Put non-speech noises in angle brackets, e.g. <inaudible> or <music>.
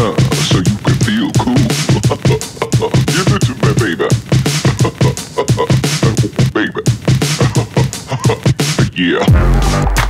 uh, so you can feel cool. <laughs> Give it to me, baby. <laughs> baby. <laughs> yeah.